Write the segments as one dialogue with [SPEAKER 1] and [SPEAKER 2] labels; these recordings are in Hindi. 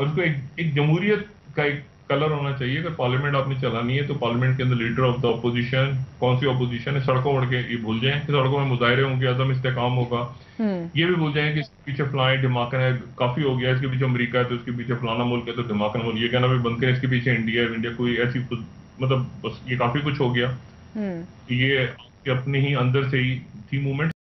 [SPEAKER 1] और उसको एक, एक जमहूरियत का एक कलर होना चाहिए। अगर पार्लियामेंट आपने चलानी है तो पार्लियामेंट के अंदर लीडर ऑफ़ द अपोजिशन कौन सी अपोजिशन है सड़कों उड़ के ये भूल जाएँ। कि सड़कों में मुजाहरे होंगे अदम इस्तेकाम होगा। ये भी भूल जाएँ कि इसके पीछे फलाए धमाकन है काफ़ी हो गया इसके पीछे अमरीका है तो इसके पीछे फलाना मुल्क है तो धमाकन मुल्क ये कहना भी बंद करें इसके पीछे इंडिया है इंडिया कोई ऐसी मतलब बस ये काफ़ी कुछ हो गया। ये अपने ही अंदर से ही थी मूवमेंट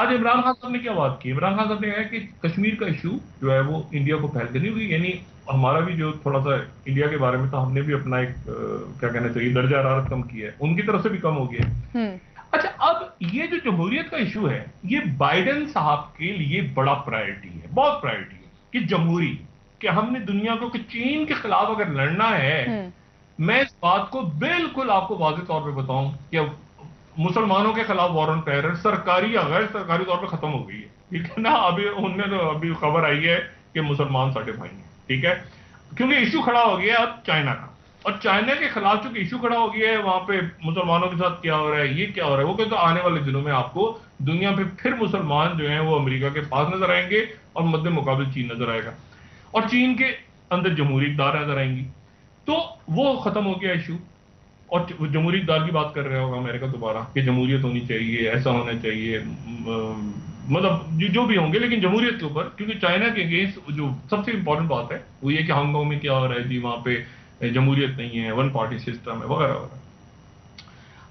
[SPEAKER 1] आज इमरान खान साहब ने क्या बात की इमरान खान साहब ने कहा कि कश्मीर का इशू जो है वो इंडिया को फैल करनी होगी यानी हमारा भी जो थोड़ा सा इंडिया के बारे में था हमने भी अपना एक क्या कहना चाहिए दर्जा हरारत कम किया है उनकी तरफ़ से भी कम हो गया हम्म। अच्छा अब ये जो जमहूरियत का इशू है ये बाइडन साहब के लिए बड़ा प्रायोरिटी है बहुत प्रायोरिटी है कि जमहूरी कि हमने दुनिया को कि चीन के खिलाफ अगर लड़ना है हम्म। मैं इस बात को बिल्कुल आपको वाजे तौर पर बताऊँ कि मुसलमानों के खिलाफ वारंट टेरर सरकारी या गैर सरकारी तौर पर खत्म हो गई है। ठीक है ना? अभी उनने तो अभी खबर आई है कि मुसलमान साढ़े भाई हैं। ठीक है? क्योंकि इशू खड़ा हो गया अब चाइना का। और चाइना के खिलाफ चूँकि इशू खड़ा हो गया है, वहाँ पे मुसलमानों के साथ क्या हो रहा है, ये क्या हो रहा है, वो कहते तो आने वाले दिनों में आपको दुनिया में फिर मुसलमान जो है वो अमेरिका के पास नज़र आएँगे और मध्य मुकाबले चीन नज़र आएगा। और चीन के अंदर जमहूरी इकदार नज़र आएँगी। तो वो खत्म हो गया इशू और जमहूरी इकदार की बात कर रहे होगा अमेरिका दोबारा कि जमहूरियत होनी चाहिए ऐसा होना चाहिए मतलब जो भी होंगे लेकिन जमहूरियत के ऊपर क्योंकि चाइना के अगेंस्ट जो सबसे इंपॉर्टेंट बात है वो ये कि हांगकांग में क्या हो रहा है जी वहाँ पे जमहूरियत नहीं है वन पार्टी सिस्टम है वगैरह वगैरह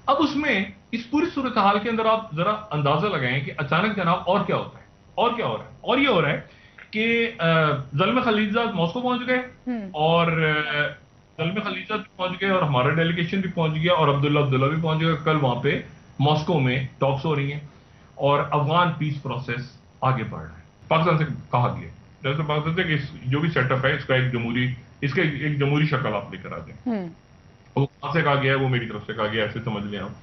[SPEAKER 1] अब उसमें इस पूरी सूरत हाल के अंदर आप जरा अंदाज़ा लगाएँ कि अचानक जनाब और क्या होता है और क्या हो रहा है और ये हो रहा है कि जलम खलीजा मॉस्को पहुँच गए हम्म। और कल में खलीजा भी पहुँच गए और हमारा डेलीगेशन भी पहुँच गया और अब्दुल्ला अब्दुल्ला भी पहुँच गया कल वहाँ पे मॉस्को में टॉक्स हो रही हैं और अफगान पीस प्रोसेस आगे बढ़ रहा है। पाकिस्तान से कहा गया जैसे पाकिस्तान से कि जो भी सेटअप है इसका एक जमहूरी इसका एक जमहूरी शक्ल आप लेकर आ जाए। हम्म। वो कहाँ से कहा गया है वो मेरी तरफ़ से कहा गया ऐसे समझ लें आप।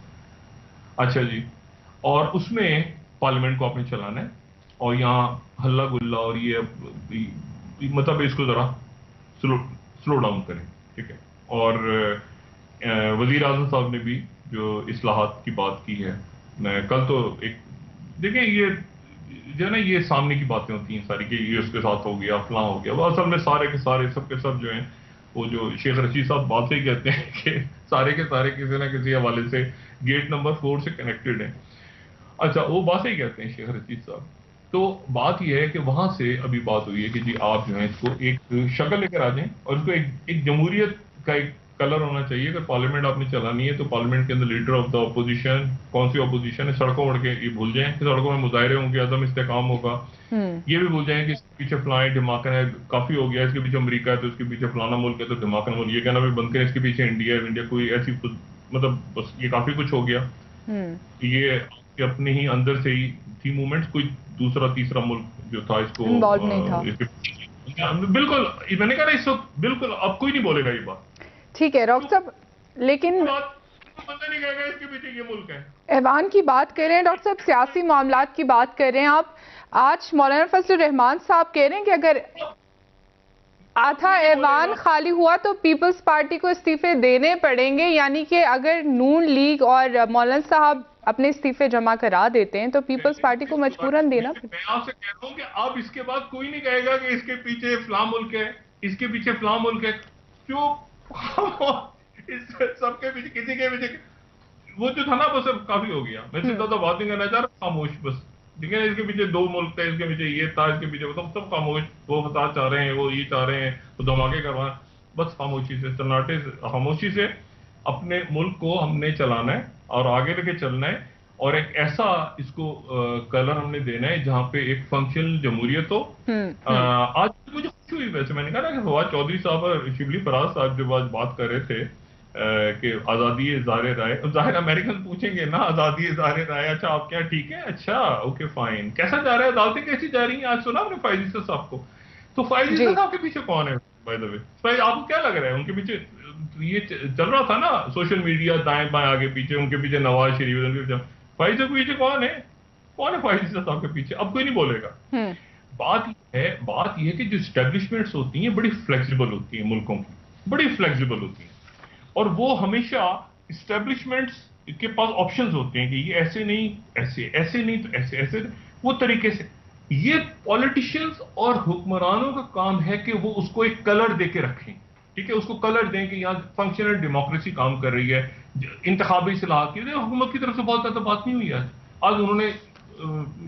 [SPEAKER 1] अच्छा जी और उसमें पार्लियामेंट को आपने चलाना है और यहाँ हल्ला गुल्ला और ये मतलब इसको जरा स्लो स्लो डाउन करें। ठीक है। और वज़ीर आज़म साहब ने भी जो असलाहत की बात की है कल तो एक, देखिए ये, जो है ना, ये सामने की बातें होती हैं सारी कि ये उसके साथ हो गया, फलां हो गया। वो असल में सारे के सारे सब के सब जो हैं, वो जो शेख रशीद साहब बात से ही कहते हैं कि सारे के सारे किसी ना किसी हवाले से गेट नंबर फोर से कनेक्टेड हैं। अच्छा वो बात ही कहते हैं शेख रशीद साहब। तो बात यह है कि वहाँ से अभी बात हुई है कि जी आप जो है इसको एक शक्ल लेकर आ जाएँ और इसको एक, एक जमहूरियत का एक कलर होना चाहिए अगर पार्लियामेंट आपने चलानी है तो पार्लियामेंट के अंदर लीडर ऑफ़ द अपोजिशन कौन सी अपोजिशन है सड़कों उड़ के ये भूल जाएँ कि सड़कों में मुजाहरे होंगे अदम इस्तेकाम होगा हम्म। ये भी भूल जाएँ कि इसके पीछे फलाएँ धमाकन है काफ़ी हो गया इसके पीछे अमरीका है तो इसके पीछे फलाना मुल्क है तो धमाकन मुल्क ये कहना भी बंद करें इसके पीछे इंडिया है इंडिया कोई ऐसी मतलब बस ये काफ़ी कुछ हो गया हम्म। ये अपने ही अंदर से ही थी मूवमेंट कोई दूसरा तीसरा मुल्क जो था इसको नहीं था। बिल्कुल मैंने कहा इस वक्त बिल्कुल अब कोई नहीं बोलेगा ये बात।
[SPEAKER 2] ठीक है डॉक्टर साहब लेकिन ऐवान की बात कर रहे हैं डॉक्टर साहब सियासी मामला की बात कर रहे हैं आप। आज मौलाना फजल रहमान साहब कह रहे हैं कि अगर आधा ऐवान खाली हुआ तो पीपल्स पार्टी को इस्तीफे देने पड़ेंगे यानी कि अगर नून लीग और मौलाना साहब अपने इस्तीफे जमा करा देते हैं तो पीपल्स पार्टी को मजबूरन देना
[SPEAKER 1] मैं आपसे कह रहा हूँ कि अब इसके बाद कोई नहीं कहेगा कि इसके पीछे फ्लाम मुल्क है इसके पीछे फ्लाम मुल्क है। क्यों? सबके पीछे किसी के पीछे वो जो था ना बस अब काफ़ी हो गया। मैं सीधा तो बात नहीं करना चाह रहा खामोश बस। ठीक है इसके पीछे दो मुल्क थे इसके पीछे ये था इसके पीछे मतलब सब खामोश। वो फसाद चाह रहे हैं वो ये चाह रहे हैं वो धमाके करवा बस खामोशी से सन्नाटे से खामोशी से। अपने मुल्क को हमने चलाना है और आगे लेके चलना है और एक ऐसा इसको कलर हमने देना है जहाँ पे एक फंक्शनल जमहूरियत हो। हम्म, हम्म। आज मुझे खुशी हुई वैसे मैंने कहा ना कि फवाद चौधरी साहब और शिवली फराज साहब जब आज बात कर रहे थे कि आज़ादी इजहार राय ज़ाहिर अमेरिकन पूछेंगे ना आज़ादी इजहार राय अच्छा आप क्या ठीक है? अच्छा ओके फाइन कैसा जा रहा है? अदालतें कैसी जा रही हैं? आज सुना आपने फाइजी साहब को? तो फाइजी साहब के पीछे कौन है बाय द वे आपको क्या लग रहा है? उनके पीछे ये चल रहा था ना सोशल मीडिया दाएँ बाएँ आगे पीछे उनके पीछे नवाज़ शरीफ उनके पीछे। फाइज के पीछे कौन है? कौन है फाइज साहब के पीछे? अब कोई नहीं बोलेगा। हम्म। बात यह है बात यह है कि जो स्टेब्लिशमेंट्स होती हैं बड़ी फ्लेक्सिबल होती हैं मुल्कों की। बड़ी फ्लेक्सिबल होती हैं। और वो हमेशा इस्टेब्लिशमेंट्स के पास ऑप्शंस होते हैं कि ये ऐसे नहीं ऐसे ऐसे नहीं तो ऐसे ऐसे वो तरीके से। ये पॉलिटिशियंस और हुक्मरानों का काम है कि वो उसको एक कलर दे के रखें। ठीक है, उसको कलर दें कि यहाँ फंक्शनल डेमोक्रेसी काम कर रही है। इंतबी सलाह की हुकूमत की तरफ़ से बहुत ज़्यादा बात नहीं हुई आज। आज उन्होंने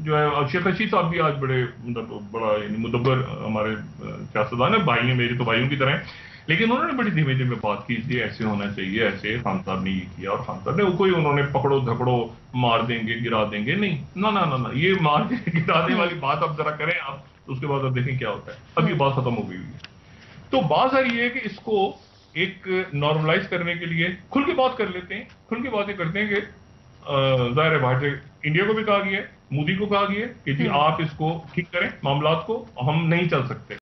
[SPEAKER 1] जो है शेख रशीद साहब भी आज बड़े मतलब बड़ा, यानी मुदब्बर हमारे सियासतदान है। भाई मेरे तो भाइयों की तरह लेकिन उन्होंने बड़ी धीमे धीमे बात की थी ऐसे होना चाहिए, ऐसे खान साहब ने ये किया और खान साहब ने कोई उन्होंने पकड़ो, धकड़ो, मार देंगे, गिरा देंगे, नहीं। ना ना ना ना, ये मार गिराने वाली बात अब जरा करें आप, उसके बाद अब देखें क्या होता है। अब ये बात खत्म हो गई हुई है। तो बात सर ये है कि इसको एक नॉर्मलाइज करने के लिए खुल के बात कर लेते हैं खुल के बातें करते हैं कि ज़ाहिर है भारतीय इंडिया को भी कहा गया है मोदी को कहा गया है कि जी आप इसको ठीक करें मामला को हम नहीं चल सकते।